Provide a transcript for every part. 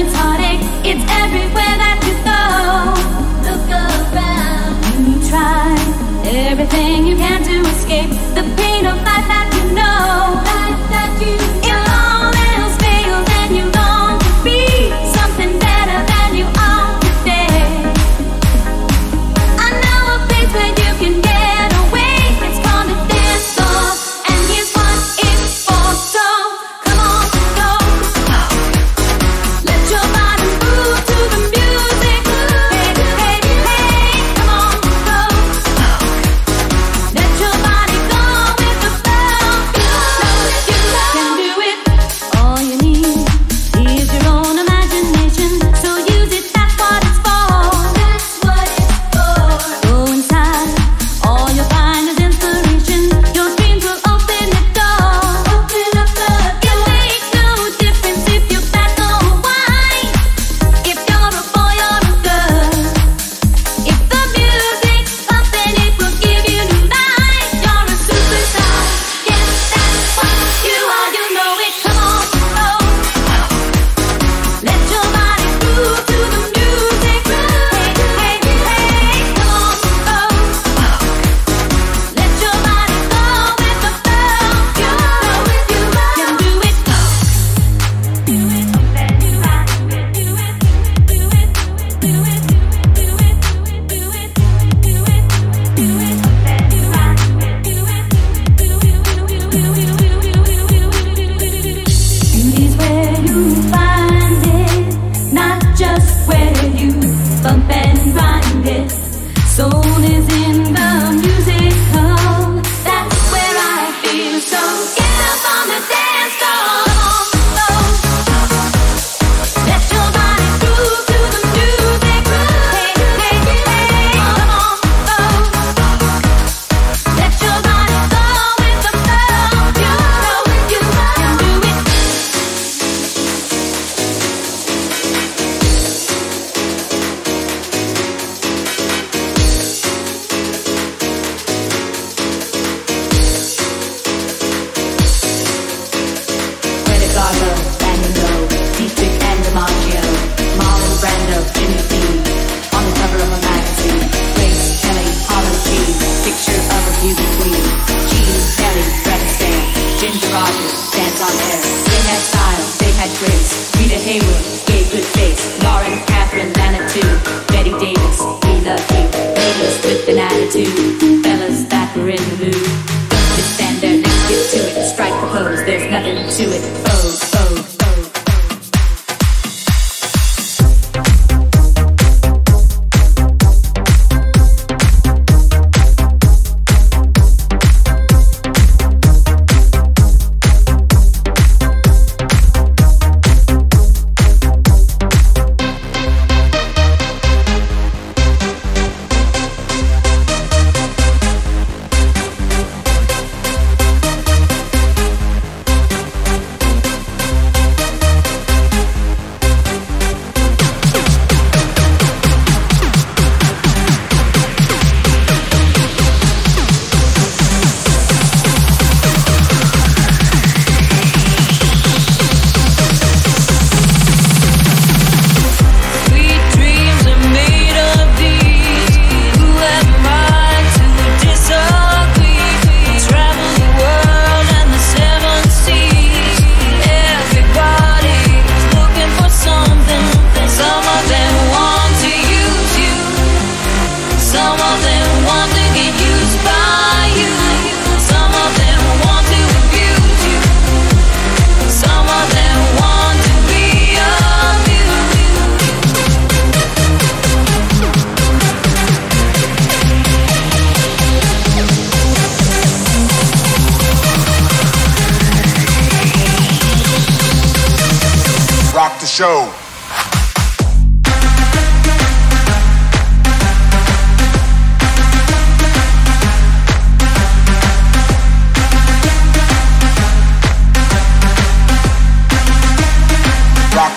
anytime.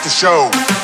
the show.